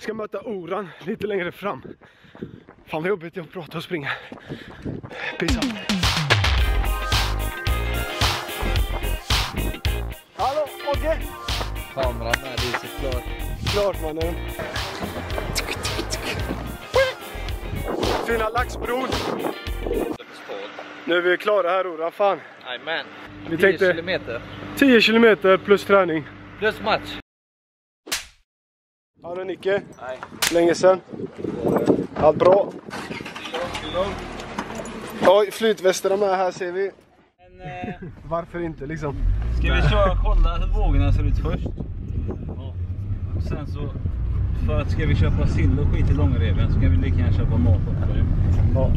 Ska möta Oran lite längre fram. Fan vad jobbigt att prata och springa. Peace out. Hallå, Ogge! Kameran med, det är såklart. Klart mannen. Fina Laxbron. Nu är vi klara här Oran, fan. Jajamän. Vi 10 tänkte kilometer. 10 kilometer plus träning. Plus match. Ja du Nicke, Nej. länge sedan. Allt bra? Oj, flytvästarna med här ser vi. Men, eh, Varför inte liksom? ska vi köra kolla hur vågorna ser ut först? Ja. Och sen så, för att ska vi köpa sill och skit i långreven så kan vi lika gärna köpa mat också. Ja.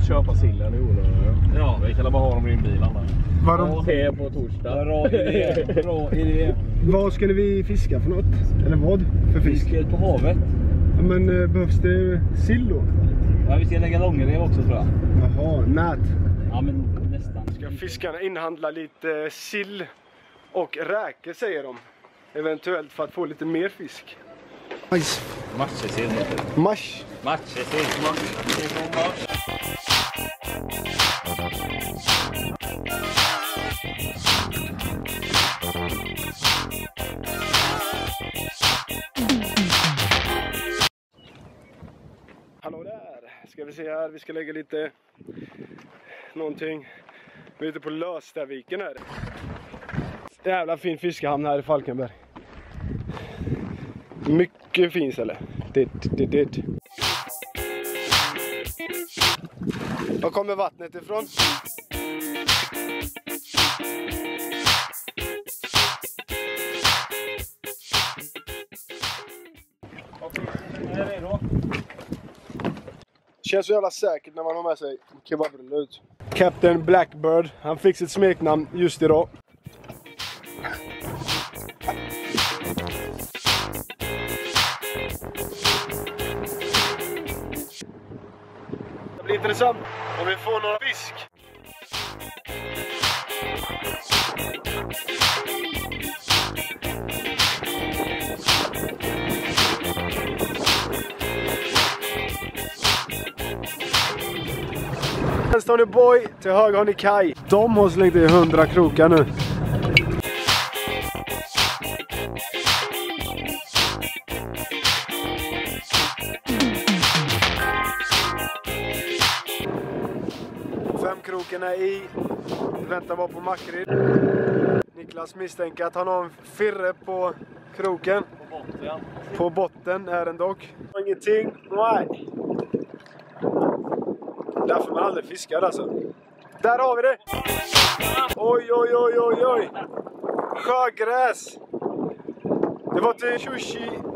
Att köpa sillen, är onödigt. Ja, Vi kan bara ha dem i din bil annars. Vad, Te på torsdag. bra idé. Bra idé. vad ska vi fiska för något? Eller vad för fisk? Fisk ut på havet. Ja, men eh, behövs det sill då? Ja, vi ska lägga långrev också tror jag. Jaha, nät. Ja, men nästan. Ska fiskarna inhandla lite sill och räkor säger de. Eventuellt för att få lite mer fisk. Nice. Matjessill heter det. Mars. Matjessill. Hallå där! Ska vi se här, vi ska lägga lite någonting. Vi är ute på Löstaviken här. Jävla fin fiskehamn här i Falkenberg. Mycket fin ställe. Det, det, det. Var kommer vattnet ifrån? Är redo? Känns så jävla säkert när man har med sig kebabrullar ut. Captain Blackbird, han fick sitt smeknamn just idag. Bli intressant om vi får några fisk. Vänster har ni Boy, till höger har ni kaj. De har slängt i 100 krokar nu. Femkroken är i. Väntar bara på makrill. Niklas misstänker att han har en firre på kroken. På botten. På botten är den dock. Ingenting. Nej. Därför man aldrig fiskar alltså. Där har vi det! Oj, oj, oj, oj, oj! Sjögräs! Det var till sushi.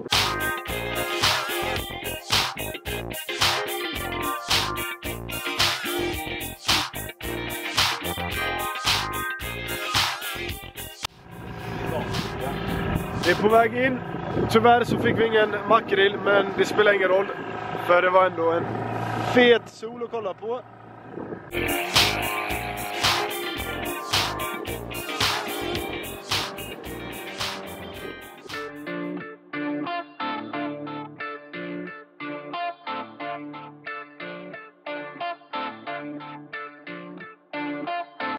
Vi är på väg in. Tyvärr så fick vi ingen makrill, men det spelar ingen roll. För det var ändå en fet sol att kolla på.